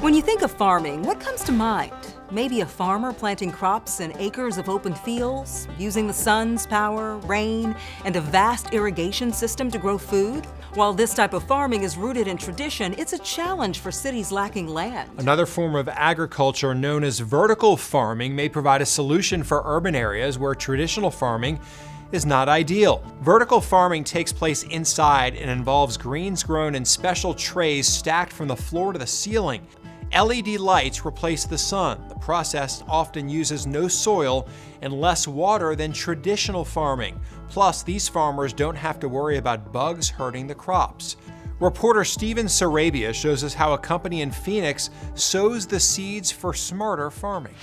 When you think of farming, what comes to mind? Maybe a farmer planting crops in acres of open fields, using the sun's power, rain, and a vast irrigation system to grow food? While this type of farming is rooted in tradition, it's a challenge for cities lacking land. Another form of agriculture known as vertical farming may provide a solution for urban areas where traditional farming is not ideal. Vertical farming takes place inside and involves greens grown in special trays stacked from the floor to the ceiling. LED lights replace the sun. The process often uses no soil and less water than traditional farming. Plus, these farmers don't have to worry about bugs hurting the crops. Reporter Steven Sarabia shows us how a company in Phoenix sows the seeds for smarter farming.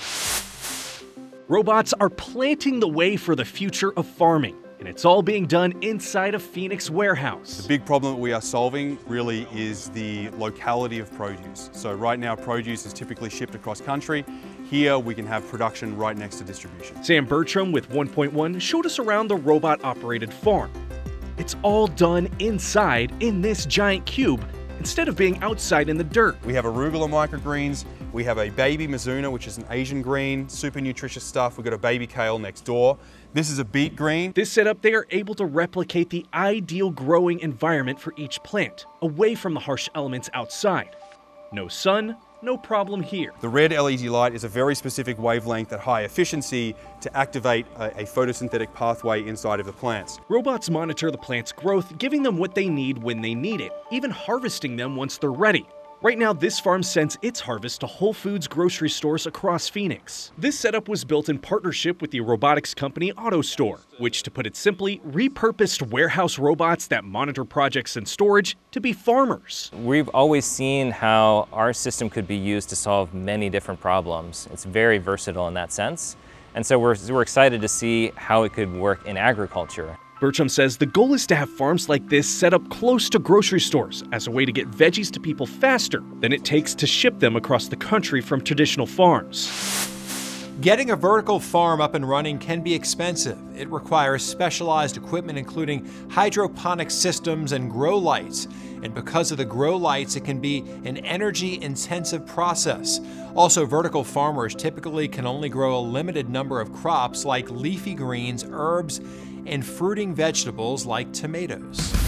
Robots are planting the way for the future of farming and it's all being done inside a Phoenix warehouse. The big problem that we are solving really is the locality of produce. So right now produce is typically shipped across country. Here we can have production right next to distribution. Sam Bertram with OnePointOne showed us around the robot-operated farm. It's all done inside in this giant cube instead of being outside in the dirt. We have arugula microgreens, we have a baby mizuna, which is an Asian green, super nutritious stuff. We've got a baby kale next door. This is a beet green. This setup, they are able to replicate the ideal growing environment for each plant, away from the harsh elements outside. No sun, no problem here. The red LED light is a very specific wavelength at high efficiency to activate a, a, photosynthetic pathway inside of the plants. Robots monitor the plant's growth, giving them what they need when they need it, even harvesting them once they're ready. Right now, this farm sends its harvest to Whole Foods grocery stores across Phoenix. This setup was built in partnership with the robotics company AutoStore, which, to put it simply, repurposed warehouse robots that monitor projects and storage to be farmers. We've always seen how our system could be used to solve many different problems. It's very versatile in that sense. And so we're, we're excited to see how it could work in agriculture. Bertram says the goal is to have farms like this set up close to grocery stores as a way to get veggies to people faster than it takes to ship them across the country from traditional farms. Getting a vertical farm up and running can be expensive. It requires specialized equipment including hydroponic systems and grow lights. And because of the grow lights, it can be an energy intensive process. Also, vertical farmers typically can only grow a limited number of crops like leafy greens, herbs, and fruiting vegetables like tomatoes.